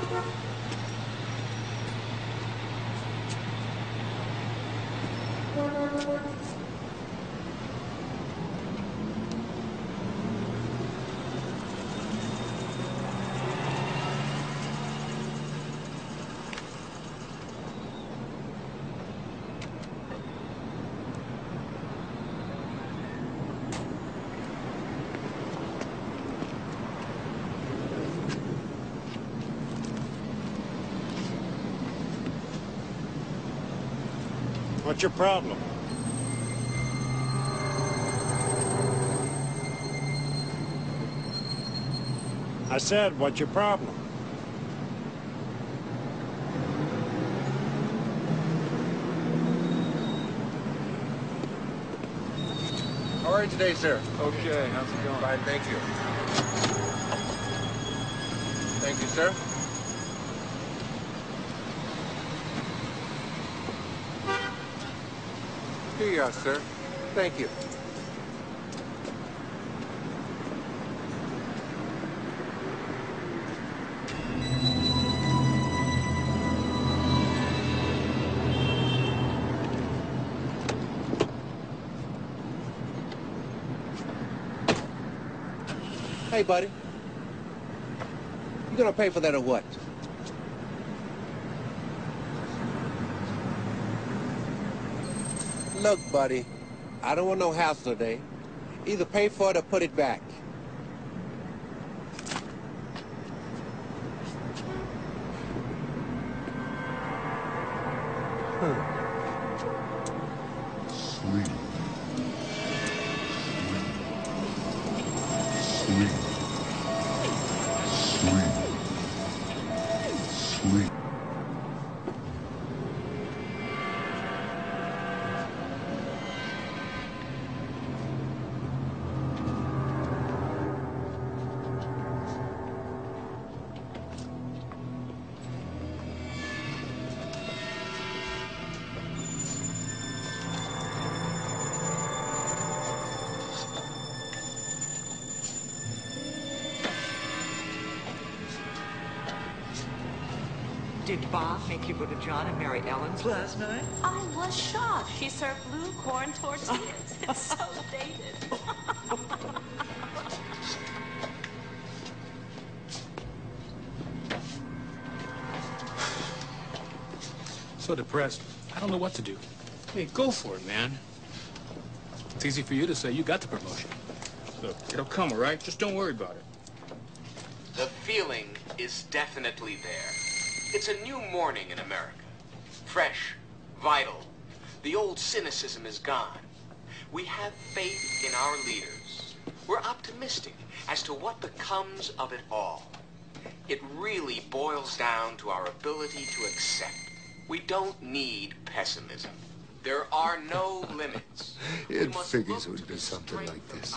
Thank you. What's your problem? I said, what's your problem? How are you today, sir? Okay, how's it going? Fine, thank you. Thank you, sir. Here you are, sir. Thank you. Hey, buddy. You gonna pay for that or what? Look, buddy, I don't want no hassle today. Either pay for it or put it back. Sleep. Sleep. Sleep. Sleep. Did Bob make you go to John and Mary Ellen's last night? I was shocked. She served blue corn tortillas. It's so dated. So depressed. I don't know what to do. Hey, go for it, man. It's easy for you to say you got the promotion. Look, it'll come, all right? Just don't worry about it. The feeling is definitely there. It's a new morning in America. Fresh, vital. The old cynicism is gone. We have faith in our leaders. We're optimistic as to what becomes of it all. It really boils down to our ability to accept. We don't need pessimism. There are no limits. It figures it would be something like this.